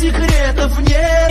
секретов нет.